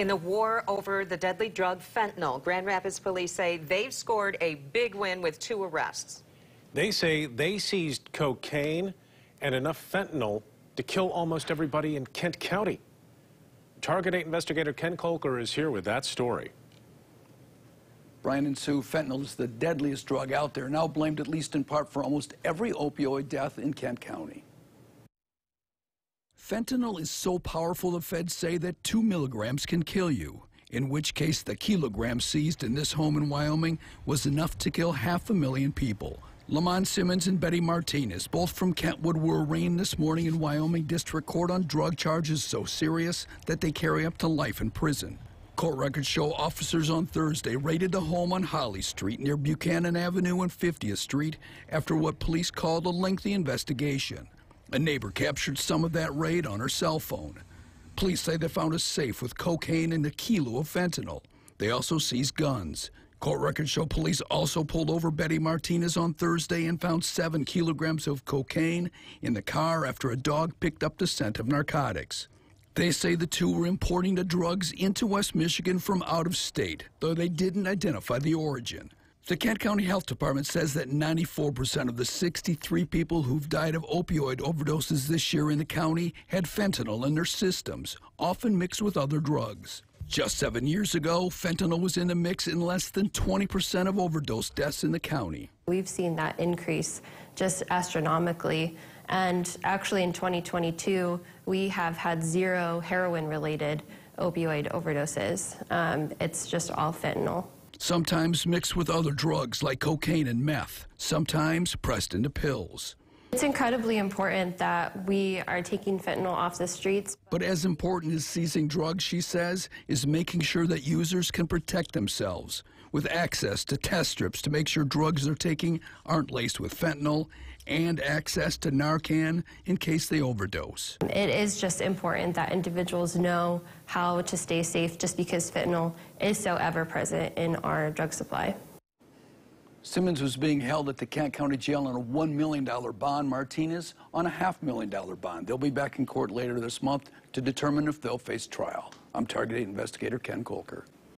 In the war over the deadly drug fentanyl, Grand Rapids police say they've scored a big win with two arrests. They say they seized cocaine and enough fentanyl to kill almost everybody in Kent County. Target 8 investigator Ken Kolker is here with that story. Brian and Sue, fentanyl is the deadliest drug out there, now blamed at least in part for almost every opioid death in Kent County. Fentanyl is so powerful, the feds say that two milligrams can kill you, in which case the kilogram seized in this home in Wyoming was enough to kill half a million people. Lamont Simmons and Betty Martinez, both from Kentwood, were arraigned this morning in Wyoming District Court on drug charges so serious that they carry up to life in prison. Court records show officers on Thursday raided the home on Holly Street near Buchanan Avenue and 50th Street after what police called a lengthy investigation. A neighbor captured some of that raid on her cell phone. Police say they found a safe with cocaine and a kilo of fentanyl. They also seized guns. Court records show police also pulled over Betty Martinez on Thursday and found seven kilograms of cocaine in the car after a dog picked up the scent of narcotics. They say the two were importing the drugs into West Michigan from out of state, though they didn't identify the origin. The Kent County Health Department says that 94% of the 63 people who've died of opioid overdoses this year in the county had fentanyl in their systems, often mixed with other drugs. Just seven years ago, fentanyl was in the mix in less than 20% of overdose deaths in the county. We've seen that increase just astronomically. And actually, in 2022, we have had zero heroin related opioid overdoses. Um, it's just all fentanyl. Sometimes mixed with other drugs like cocaine and meth, sometimes pressed into pills. It's incredibly important that we are taking fentanyl off the streets. But as important as seizing drugs, she says, is making sure that users can protect themselves with access to test strips to make sure drugs they're taking aren't laced with fentanyl and access to Narcan in case they overdose. It is just important that individuals know how to stay safe just because fentanyl is so ever present in our drug supply. Simmons was being held at the Kent County Jail on a $1 million bond. Martinez on a half million dollar bond. They'll be back in court later this month to determine if they'll face trial. I'm Target 8 investigator Ken Kolker.